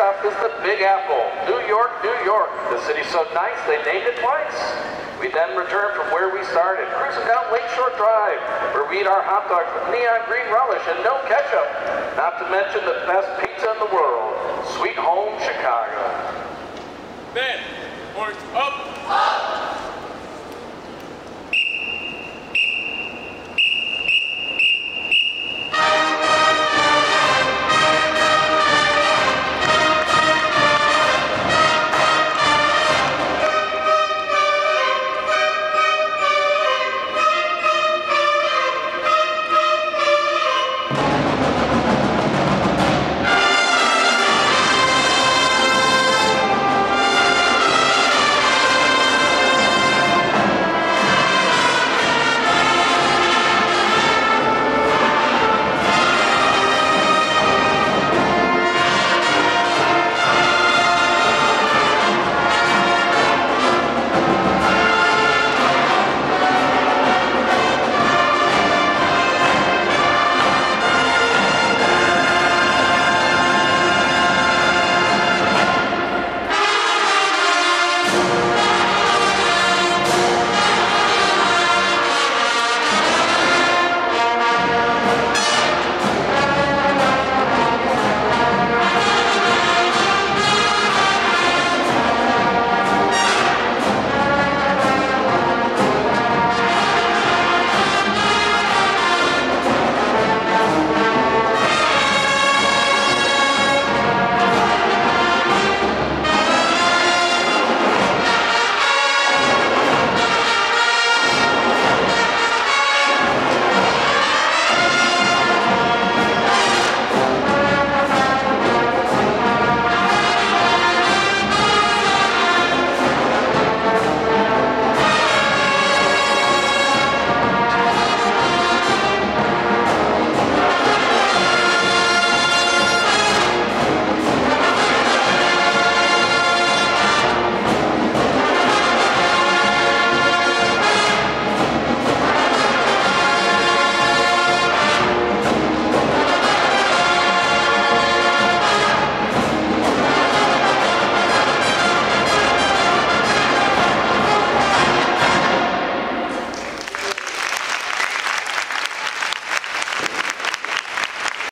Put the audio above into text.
stop is the Big Apple, New York, New York. The city's so nice they named it twice. We then return from where we started, cruising down Lakeshore Drive, where we eat our hot dogs with neon green relish and no ketchup. Not to mention the best pizza in the world, Sweet Home Chicago. Men, horns up.